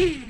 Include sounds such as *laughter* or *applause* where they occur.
Mm. *laughs*